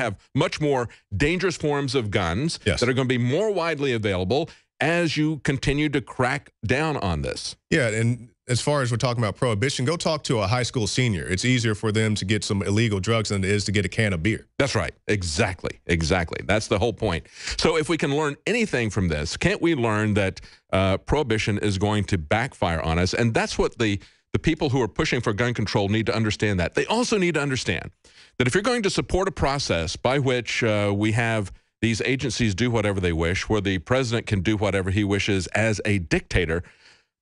have much more dangerous forms of guns Yes. that are going to be more widely available as you continue to crack down on this. Yeah, and as far as we're talking about prohibition, go talk to a high school senior. It's easier for them to get some illegal drugs than it is to get a can of beer. That's right. Exactly. Exactly. That's the whole point. So, if we can learn anything from this, can't we learn that uh, prohibition is going to backfire on us? And that's what the the people who are pushing for gun control need to understand. That they also need to understand that if you're going to support a process by which uh, we have these agencies do whatever they wish, where the president can do whatever he wishes as a dictator,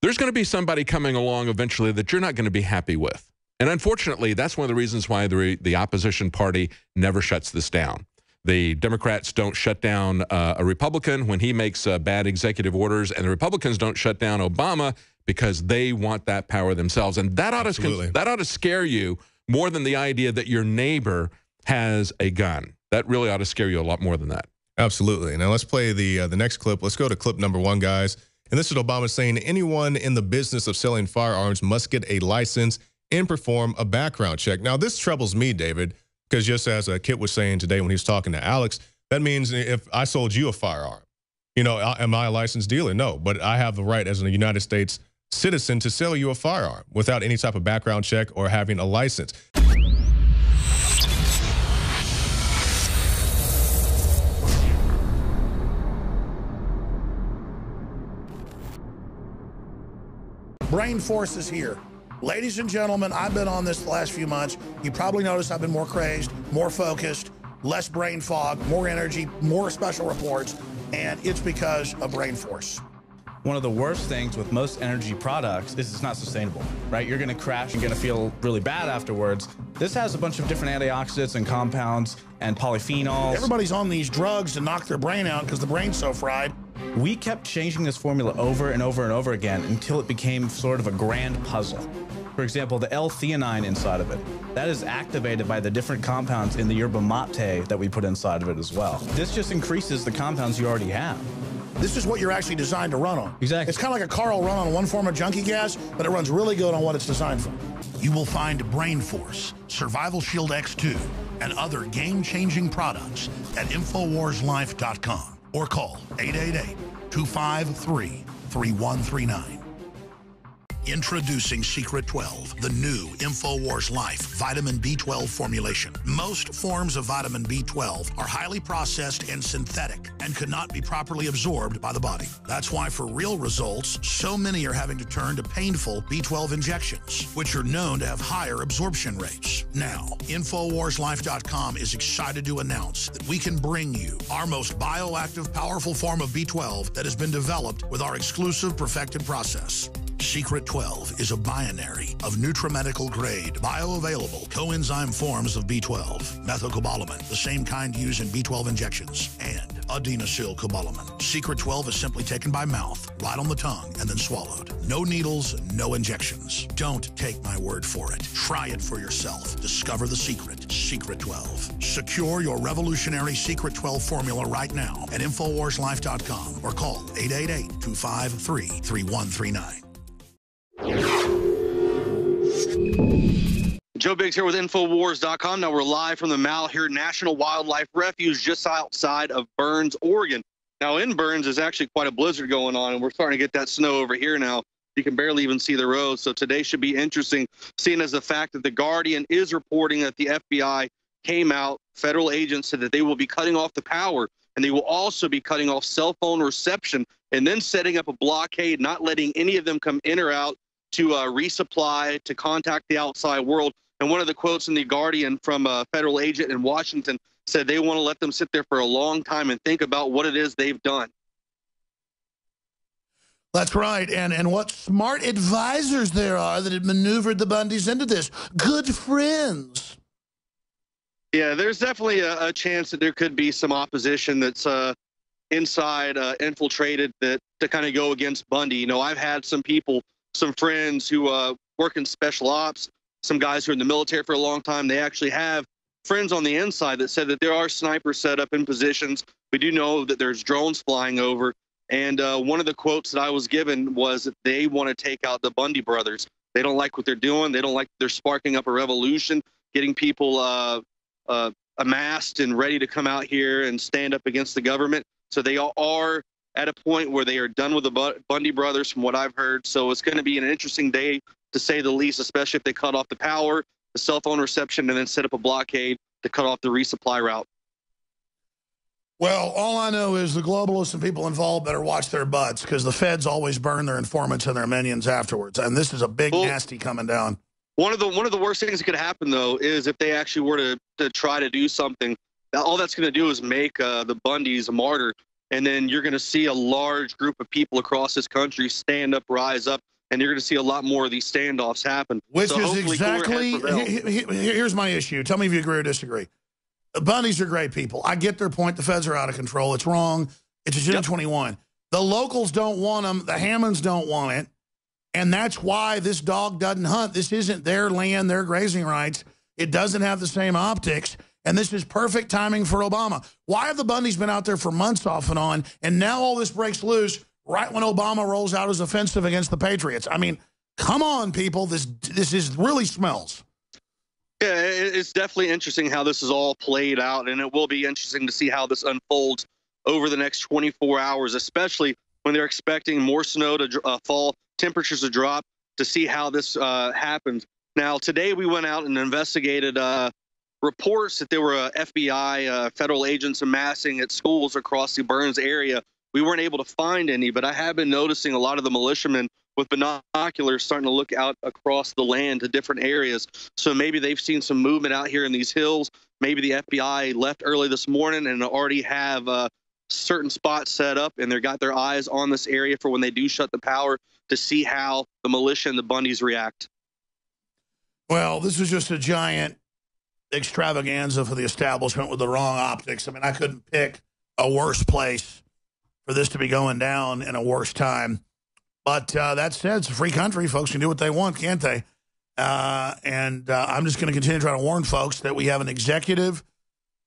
there's going to be somebody coming along eventually that you're not going to be happy with. And unfortunately, that's one of the reasons why the, the opposition party never shuts this down. The Democrats don't shut down uh, a Republican when he makes uh, bad executive orders, and the Republicans don't shut down Obama because they want that power themselves. And that ought, to, that ought to scare you more than the idea that your neighbor has a gun. That really ought to scare you a lot more than that. Absolutely. Now let's play the uh, the next clip. Let's go to clip number one, guys. And this is Obama saying anyone in the business of selling firearms must get a license and perform a background check. Now this troubles me, David, because just as uh, Kit was saying today when he was talking to Alex, that means if I sold you a firearm, you know, am I a licensed dealer? No, but I have the right as a United States citizen to sell you a firearm without any type of background check or having a license. Brain Force is here. Ladies and gentlemen, I've been on this the last few months. You probably noticed I've been more crazed, more focused, less brain fog, more energy, more special reports, and it's because of Brain Force. One of the worst things with most energy products is it's not sustainable, right? You're gonna crash and gonna feel really bad afterwards. This has a bunch of different antioxidants and compounds and polyphenols. Everybody's on these drugs to knock their brain out because the brain's so fried. We kept changing this formula over and over and over again until it became sort of a grand puzzle. For example, the L-theanine inside of it, that is activated by the different compounds in the yerba mate that we put inside of it as well. This just increases the compounds you already have. This is what you're actually designed to run on. Exactly. It's kind of like a car will run on one form of junkie gas, but it runs really good on what it's designed for. You will find Brain Force, Survival Shield X2, and other game-changing products at InfoWarsLife.com or call 888-253-3139. Introducing Secret 12, the new InfoWars Life vitamin B12 formulation. Most forms of vitamin B12 are highly processed and synthetic and could not be properly absorbed by the body. That's why for real results, so many are having to turn to painful B12 injections, which are known to have higher absorption rates. Now, InfoWarsLife.com is excited to announce that we can bring you our most bioactive, powerful form of B12 that has been developed with our exclusive perfected process. Secret 12 is a binary of nutramedical grade, bioavailable coenzyme forms of B12, methylcobalamin, the same kind used in B12 injections, and adenosylcobalamin. Secret 12 is simply taken by mouth, right on the tongue, and then swallowed. No needles, no injections. Don't take my word for it. Try it for yourself. Discover the secret. Secret 12. Secure your revolutionary Secret 12 formula right now at InfoWarsLife.com or call 888 Joe Biggs here with Infowars.com. Now we're live from the Malheur National Wildlife Refuge just outside of Burns, Oregon. Now in Burns is actually quite a blizzard going on, and we're starting to get that snow over here now. You can barely even see the road. So today should be interesting, seeing as the fact that the Guardian is reporting that the FBI came out, federal agents said that they will be cutting off the power and they will also be cutting off cell phone reception and then setting up a blockade, not letting any of them come in or out to uh, resupply, to contact the outside world. And one of the quotes in The Guardian from a federal agent in Washington said they want to let them sit there for a long time and think about what it is they've done. That's right. And and what smart advisors there are that had maneuvered the Bundys into this. Good friends. Yeah, there's definitely a, a chance that there could be some opposition that's uh, inside, uh, infiltrated, that to kind of go against Bundy. You know, I've had some people, some friends who uh, work in special ops, some guys who are in the military for a long time. They actually have friends on the inside that said that there are snipers set up in positions. We do know that there's drones flying over. And uh, one of the quotes that I was given was that they want to take out the Bundy brothers. They don't like what they're doing. They don't like they're sparking up a revolution, getting people uh, uh, amassed and ready to come out here and stand up against the government. So they are at a point where they are done with the Bundy brothers, from what I've heard. So it's going to be an interesting day, to say the least, especially if they cut off the power, the cell phone reception, and then set up a blockade to cut off the resupply route. Well, all I know is the globalists and people involved better watch their butts because the feds always burn their informants and their minions afterwards. And this is a big well, nasty coming down. One of the one of the worst things that could happen though is if they actually were to, to try to do something, all that's going to do is make uh, the Bundys a martyr, and then you're going to see a large group of people across this country stand up, rise up, and you're going to see a lot more of these standoffs happen. Which so is exactly here's my issue. Tell me if you agree or disagree. The Bundys are great people. I get their point. The feds are out of control. It's wrong. It's Agenda yep. 21. The locals don't want them. The Hammonds don't want it. And that's why this dog doesn't hunt. This isn't their land, their grazing rights. It doesn't have the same optics. And this is perfect timing for Obama. Why have the Bundys been out there for months off and on, and now all this breaks loose right when Obama rolls out his offensive against the Patriots? I mean, come on, people. This, this is really smells. Yeah, it's definitely interesting how this is all played out, and it will be interesting to see how this unfolds over the next 24 hours, especially when they're expecting more snow to uh, fall, temperatures to drop, to see how this uh, happens. Now, today we went out and investigated uh, reports that there were uh, FBI uh, federal agents amassing at schools across the Burns area. We weren't able to find any, but I have been noticing a lot of the militiamen with binoculars starting to look out across the land to different areas. So maybe they've seen some movement out here in these hills. Maybe the FBI left early this morning and already have uh, certain spots set up and they got their eyes on this area for when they do shut the power to see how the militia and the Bundys react. Well, this was just a giant extravaganza for the establishment with the wrong optics. I mean, I couldn't pick a worse place for this to be going down in a worse time. But uh, that said, it's a free country. Folks can do what they want, can't they? Uh, and uh, I'm just going to continue to try to warn folks that we have an executive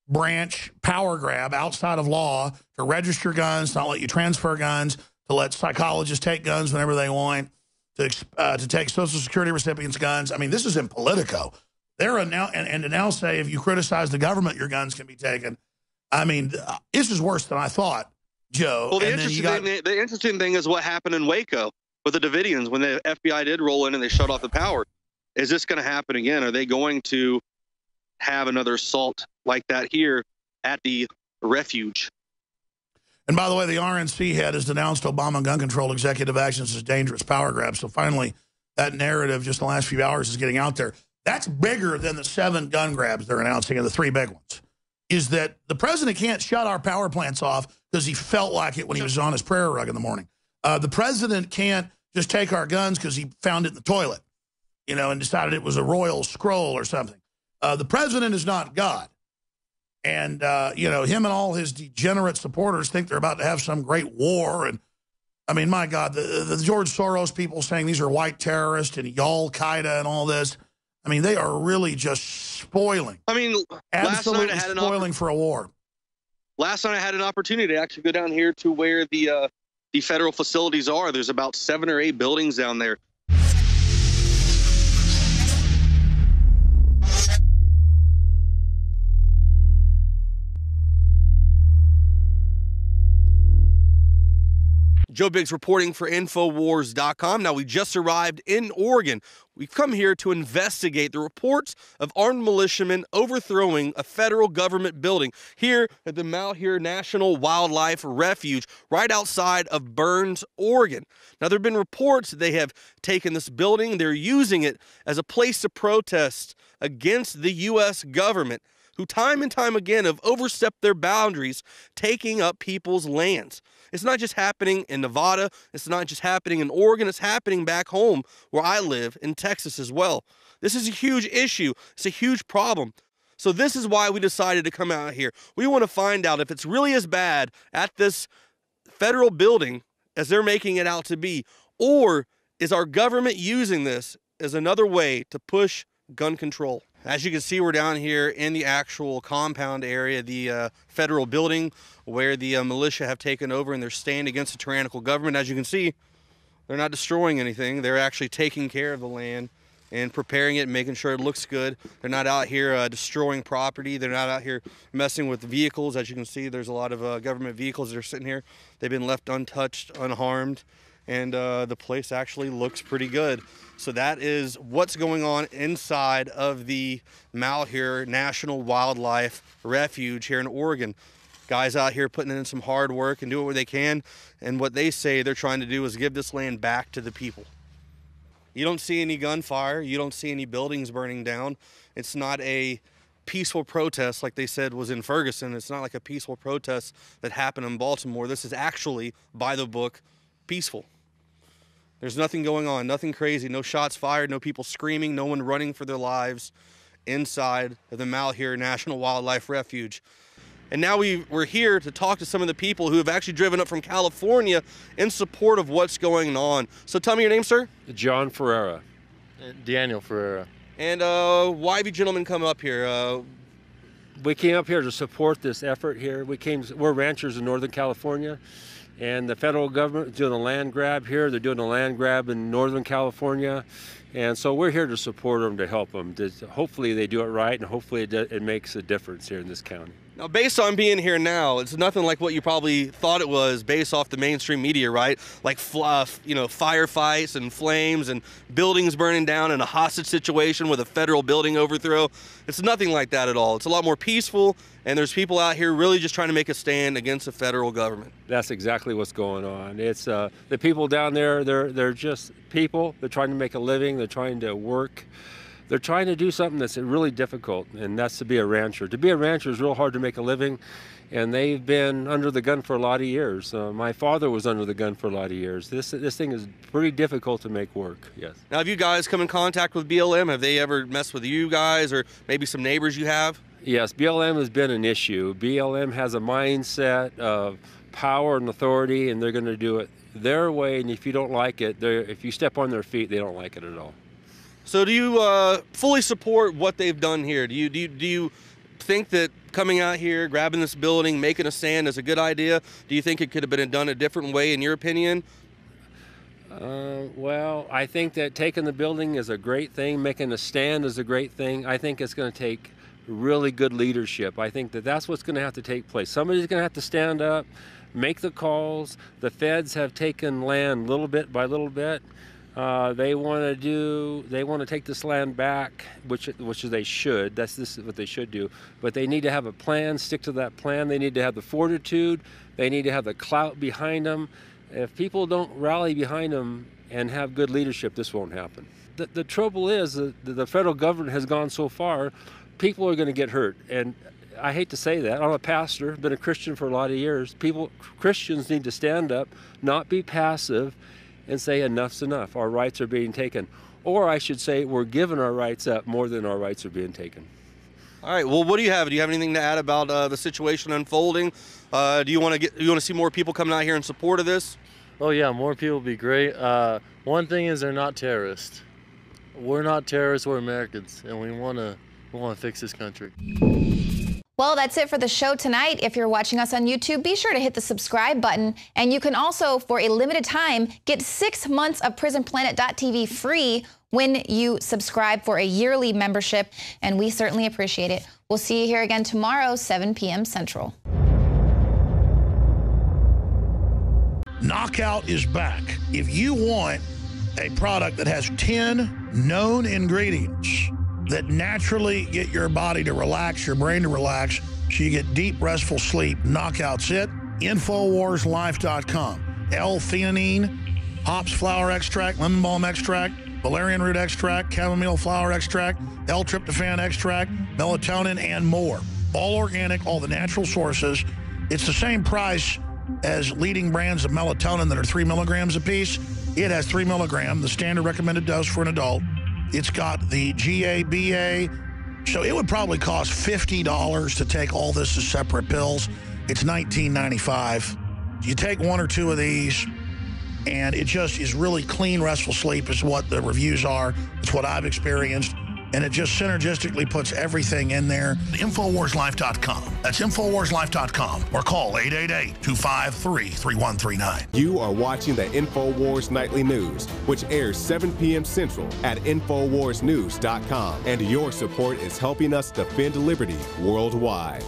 branch power grab outside of law to register guns, not let you transfer guns, to let psychologists take guns whenever they want, to, uh, to take Social Security recipients' guns. I mean, this is in Politico. They're now and, and to now say if you criticize the government, your guns can be taken. I mean, uh, this is worse than I thought. Joe. Well, the interesting, got... thing, the interesting thing is what happened in Waco with the Davidians when the FBI did roll in and they shut off the power. Is this going to happen again? Are they going to have another assault like that here at the refuge? And by the way, the RNC head has denounced Obama gun control executive actions as dangerous power grabs. So finally, that narrative just in the last few hours is getting out there. That's bigger than the seven gun grabs they're announcing and the three big ones. Is that the president can't shut our power plants off because he felt like it when he was on his prayer rug in the morning. Uh, the president can't just take our guns because he found it in the toilet, you know, and decided it was a royal scroll or something. Uh, the president is not God. And, uh, you know, him and all his degenerate supporters think they're about to have some great war. And, I mean, my God, the, the George Soros people saying these are white terrorists and y'all Qaeda and all this. I mean, they are really just spoiling. I mean, absolutely spoiling for a war last night I had an opportunity to actually go down here to where the uh, the federal facilities are. There's about seven or eight buildings down there. Joe Biggs reporting for Infowars.com. Now, we just arrived in Oregon. We've come here to investigate the reports of armed militiamen overthrowing a federal government building here at the Malheur National Wildlife Refuge, right outside of Burns, Oregon. Now, there have been reports that they have taken this building, they're using it as a place to protest against the U.S. government who time and time again have overstepped their boundaries, taking up people's lands. It's not just happening in Nevada, it's not just happening in Oregon, it's happening back home where I live in Texas as well. This is a huge issue, it's a huge problem. So, this is why we decided to come out here. We want to find out if it's really as bad at this federal building as they're making it out to be, or is our government using this as another way to push gun control? As you can see, we're down here in the actual compound area, the uh, federal building where the uh, militia have taken over and they're stand against the tyrannical government. As you can see, they're not destroying anything. They're actually taking care of the land and preparing it and making sure it looks good. They're not out here uh, destroying property. They're not out here messing with vehicles. As you can see, there's a lot of uh, government vehicles that are sitting here. They've been left untouched, unharmed, and uh, the place actually looks pretty good. So that is what's going on inside of the Malheur National Wildlife Refuge here in Oregon. Guys out here putting in some hard work and doing what they can. And what they say they're trying to do is give this land back to the people. You don't see any gunfire. You don't see any buildings burning down. It's not a peaceful protest like they said was in Ferguson. It's not like a peaceful protest that happened in Baltimore. This is actually, by the book, peaceful. There's nothing going on, nothing crazy, no shots fired, no people screaming, no one running for their lives inside of the Malheur National Wildlife Refuge. And now we, we're here to talk to some of the people who have actually driven up from California in support of what's going on. So tell me your name, sir. John Ferreira. Daniel Ferreira. And uh, why have you gentlemen come up here? Uh, we came up here to support this effort here. We came, we're ranchers in Northern California, and the federal government doing a land grab here. They're doing a land grab in Northern California. And so we're here to support them, to help them. To, hopefully they do it right, and hopefully it, it makes a difference here in this county. Now, based on being here now, it's nothing like what you probably thought it was based off the mainstream media, right? Like fluff, you know, firefights and flames and buildings burning down and a hostage situation with a federal building overthrow. It's nothing like that at all. It's a lot more peaceful, and there's people out here really just trying to make a stand against the federal government. That's exactly what's going on. It's uh, the people down there. They're they're just people. They're trying to make a living. They're trying to work they're trying to do something that's really difficult, and that's to be a rancher. To be a rancher is real hard to make a living, and they've been under the gun for a lot of years. Uh, my father was under the gun for a lot of years. This this thing is pretty difficult to make work. Yes. Now, have you guys come in contact with BLM? Have they ever messed with you guys, or maybe some neighbors you have? Yes, BLM has been an issue. BLM has a mindset of power and authority, and they're going to do it their way. And if you don't like it, if you step on their feet, they don't like it at all. So do you uh, fully support what they've done here? Do you, do you do you think that coming out here, grabbing this building, making a stand is a good idea? Do you think it could have been done a different way, in your opinion? Uh, well, I think that taking the building is a great thing. Making a stand is a great thing. I think it's going to take really good leadership. I think that that's what's going to have to take place. Somebody's going to have to stand up, make the calls. The feds have taken land little bit by little bit. Uh, they want to do. They want to take this land back, which which they should. That's this is what they should do. But they need to have a plan. Stick to that plan. They need to have the fortitude. They need to have the clout behind them. If people don't rally behind them and have good leadership, this won't happen. The, the trouble is that the federal government has gone so far. People are going to get hurt, and I hate to say that. I'm a pastor, been a Christian for a lot of years. People, Christians need to stand up, not be passive and say enough's enough. Our rights are being taken. Or I should say, we're giving our rights up more than our rights are being taken. All right. Well, what do you have? Do you have anything to add about uh, the situation unfolding? Uh, do you want to get? Do you want to see more people coming out here in support of this? Oh yeah, more people would be great. Uh, one thing is they're not terrorists. We're not terrorists. We're Americans, and we want to we want to fix this country. Well, that's it for the show tonight. If you're watching us on YouTube, be sure to hit the subscribe button. And you can also, for a limited time, get six months of PrisonPlanet.tv free when you subscribe for a yearly membership. And we certainly appreciate it. We'll see you here again tomorrow, 7 p.m. Central. Knockout is back. If you want a product that has 10 known ingredients, that naturally get your body to relax, your brain to relax, so you get deep, restful sleep. Knockouts it. Infowarslife.com. L-theanine, hops flower extract, lemon balm extract, valerian root extract, chamomile flower extract, L-tryptophan extract, melatonin, and more. All organic, all the natural sources. It's the same price as leading brands of melatonin that are three milligrams a piece. It has three milligram, the standard recommended dose for an adult. It's got the GABA. So it would probably cost $50 to take all this as separate pills. It's $19.95. You take one or two of these, and it just is really clean, restful sleep is what the reviews are. It's what I've experienced. And it just synergistically puts everything in there. Infowarslife.com. That's Infowarslife.com or call 888 253 3139. You are watching the InfoWars Nightly News, which airs 7 p.m. Central at InfoWarsNews.com. And your support is helping us defend liberty worldwide.